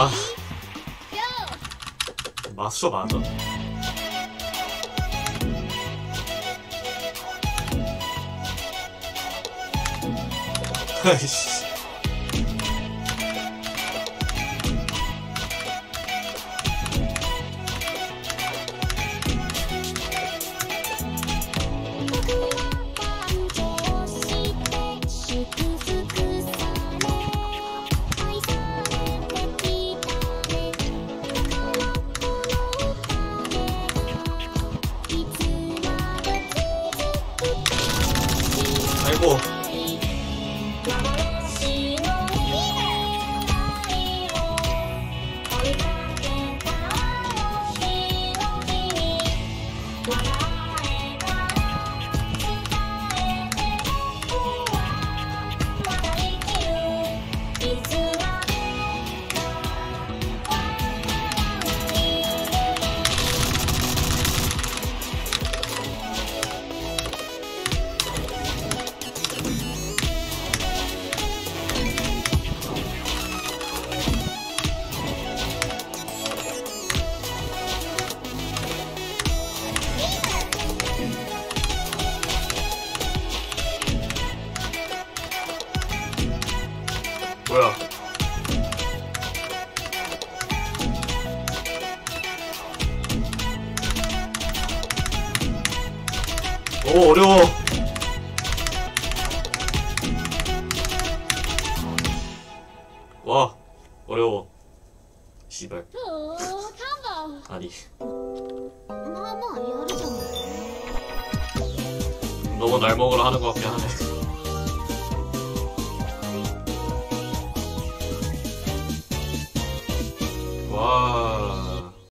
아 마스터 맞아? 아이씨 아이고 뭐야? 오 어려워. 와 어려워. 씨발. 아니. 너무 날 먹으러 하는 것 같긴 하네.